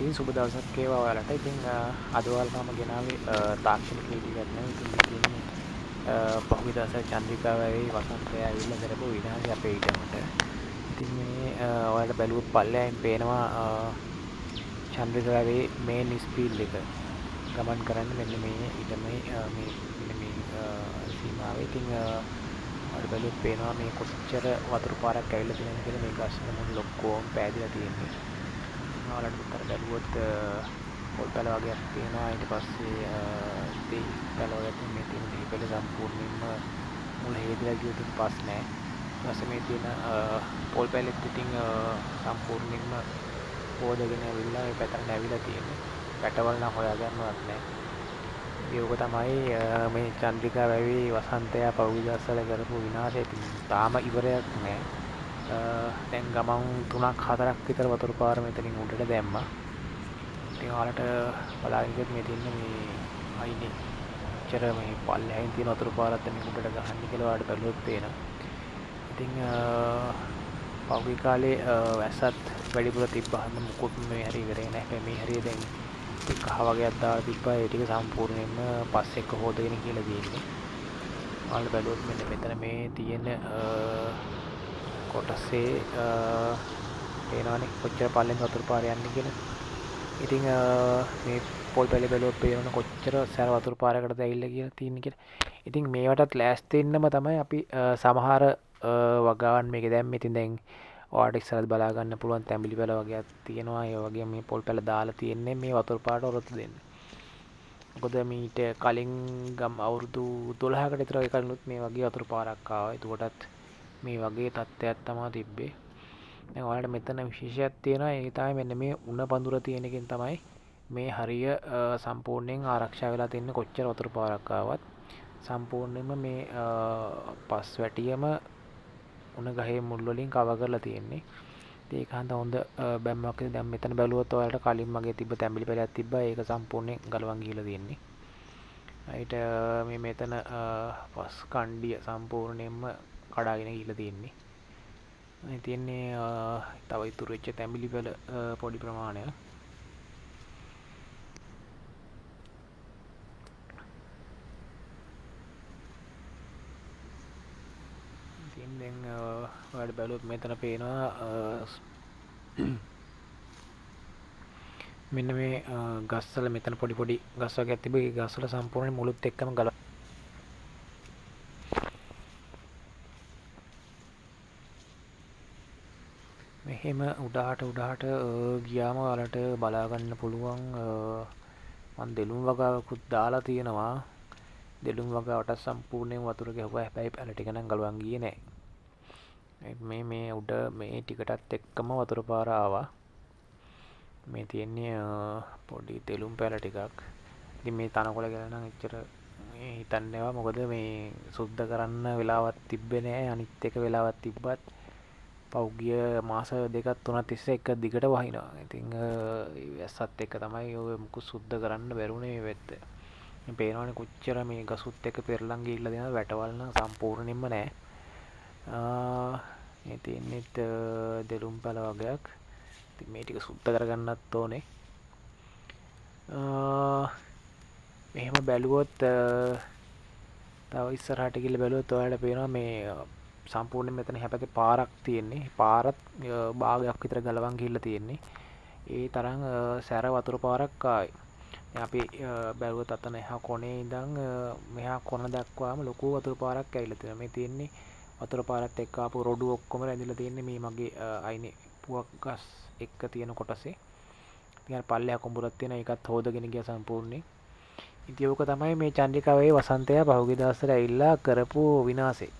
ඉතින් සුබ දවසක් ඒවා ඔයාලට. ඉතින් අදවල්කාම ගෙනාවේ තාක්ෂණ කීටිගත්න ඉතින් තින්නේ පහුගි දස චන්ද්‍රිකාවයි වසන්තය ඇවිල්ල කරපු විනාශ අපේ ඉටමට ඉතින් මේ ඔයාලට බැලුවත් පල්ලයන් පේනවා චන්ද්‍රිකාවේ මේ නිස්පීල් එක. ගමන් කරන්න මෙන්න මේ ඉටමයි මේ සීමාව. ඉතිං අඩ බැලුත් පේනවා මේ කොච්චර වතුර පාරක් ඇවිල්ල තියෙන කියලා මේ ගස්සන මුළු ලොක්කෝම පැදිලා තියෙන්නේ. ඔයාලට උත්තර බැලුවොත් පොල් පැල වගේක් තියෙනවා. ඊට පස්සේ දෙහි පැල වගේ මේ තියෙන දෙහි පැල සම්පූර්ණයෙන්ම මුල හේදලා ගියොත් පස් නැහැ ඊපස්සේ මේ තියෙන පොල් පැලෙත් ඉතින් සම්පූර්ණයෙන්ම හොදගෙන ඇවිල්ලා ඒ පැත්තට ඇවිල්ලා තියෙන්නේ. පැටවල් නම් හොයාගන්නවත් නැහැ ඒක තමයි මේ චන්ද්‍රිකා වැවි වසන්තය පෞද්ගලික දවස්වල කරපු විනාශය. තාම ඉවරයක් නැහැ දැන් ගමන් තුනක් හතරක් විතර වතුර පාර මෙතනින් උඩට දැම්මා. ඉතින් ඔයාලට බලාගෙන ඉතින් මේ තියෙන මේ අයිනේ. චර මේ පල්ලෙහින් තියෙන වතුර පාරත් මේ උඩට ගහන්න කියලා ඔයාලට බැලුවොත් පේනවා. ඉතින් පහුගිය කාලේ වැස්සත් වැඩිපුර තිබ්බහම මුකුත් මේ හැරි ඉවරේ නැහැ. මේ හැරිය දැන් ටික කහ වගේක් දාලා තිබ්බා. ඒ ටික සම්පූර්ණයෙන්ම පස් එක්ක හොදගෙන කියලා තියෙන්නේ. ඔයාලට බැලුවොත් මෙන්න මෙතන මේ තියෙන කොටසේ පේනවනේ කොච්චර පල්ලෙන් වතුර පාර යන්නේ කියලා. ඉතින් මේ පොල් පැලේ බැලුවොත් පේනවනේ කොච්චර සැර වතුර පාරකටද ඇවිල්ලා කියලා තියෙන්නේ කියලා. ඉතින් මේවටත් ලෑස්ති වෙන්නම තමයි අපි සමහර වගාවන් මේක දැම්මේ. ඉතින් දැන් ඔයාලට ඉස්සරහට බලා ගන්න පුළුවන් තැඹිලි පැල වගේක් තියෙනවා. ඒ වගේ මේ පොල් පැල දාලා තියෙන්නේ මේ වතුර පාරට ඔරොත්තු දෙන්න. මොකද මීට කලින් ගම් අවුරුදු 12කට විතර ඒ කලිනුත් මේ වගේ වතුර පාරක් ආවා. එතකොටත් මේ වගේ තත්ත්වයක් තමා තිබ්බේ. දැන් ඔයාලට මෙතන විශේෂයක් තියෙනවා. ඒ තමයි මෙන්න මේ උණ පඳුර තියෙන එකෙන් තමයි මේ හරිය සම්පූර්ණයෙන් ආරක්ෂා වෙලා තින්නේ කොච්චර වතුර පාරක් ආවත්. සම්පූර්ණයෙන්ම මේ පස් වැටියම උණ ගහේ මුල් වලින් කව කරලා තියෙන්නේ ඒක හන්ද හොඳ බැම්මක් දැන් මෙතන බැලුවොත් ඔයාලට කලින් මගේ තිබ්බ තැඹිලි පැලයක් තිබ්බා. ඒක සම්පූර්ණයෙන් ගලවන් ගිහලා තියෙන්නේ ඊට මේ මෙතන පස් කණ්ඩිය සම්පූර්ණයෙන්ම කඩාගෙන ගිහිල්ලා තියෙන්නේ. තියෙන්නේ තව ඉතුරු වෙච්ච තැඹිලි වල පොඩි ප්‍රමාණයක්. ඉතින් දැන් ඔයාලට බැලුවොත් මෙතන පේනවා මෙන්න මේ ගස්වල මෙතන පොඩි පොඩි ගස් වර්ගයක් තිබ්බ. ඒ ගස්වල සම්පූර්ණයෙන් මුළුත් එක්කම ගල මෙහෙම උඩහට උඩහට ගියාම ඔයාලට බලාගන්න පුළුවන් මන් දෙළුම් වගාවකුත් දාලා තියෙනවා. දෙළුම් වගාවට සම්පූර්ණයෙන් වතුර ගැහුවා. හැබැයි පැල ටික නම් ගලවන් ගියේ නැහැ මේ මේ උඩ මේ ටිකටත් එක්කම වතුර පාර ආවා. මේ තියෙන්නේ පොඩි තෙලුම් පැල ටිකක්. ඉතින් මේ තනකොළ ගැන නම් එච්චර හිතන්න එපා. මොකද මේ සුද්ධ කරන්න වෙලාවක් තිබ්බේ නැහැ අනිත් එක වෙලාවක් තිබ්බත් පෞගිය මාස දෙකත් තුනත් තිස්සේ එක දිගට වහිනවා. ඉතිං වැස්සත් එක තමයි ඔය මුකු සුද්ධ කරන්න බැරුණේ වෙත්ත. පේනවන කොච්චර මේ ගසුත් එක පෙරලංගේ ඉල්ල දෙන වැටවල්න සම්පූර්ණයෙන්ම නෑ. තියන්නෙත් දෙලුම් පැල වගයක් මේ ටික සුද්ධ කරගන්නත් ඕනේ. මෙහෙම බැලුවොත් තව ඉස්සරහට කිල්ල බැලුවොත් ඔයාලට පේනවා මේ සම්පූර්ණයෙන් මෙතන හැපැති පාරක් තියෙන්නේ. පාරත් භාගයක් විතර ගලවන් ගිහිල්ලා තියෙන්නේ. ඒ තරම් සැර වතුර පාරක් ආයි. අපි බැලුවොත් අතන එහා කොනේ ඉඳන් මෙහා කොන දක්වාම ලොකු වතුර පාරක් ඇවිල්ලා තියෙනවා. මේ තියෙන්නේ වතුර පාරත් එක්ක ආපු රොඩු ඔක්කොම රැඳිලා තියෙන්නේ මේ මගේ අයිනේ පුවක් ගස් එක්ක තියෙන කොටසේ. ඉතින් පල්ලෙහා කුඹුරක් තියෙන ඒකත් හොදගෙන ගියා සම්පූර්ණයෙන්. ඉතින් ඕක තමයි මේ චන්ද්‍රිකාවේ වසන්තය පහුගිය දවස්වල ඇවිල්ලා කරපු විනාශේ.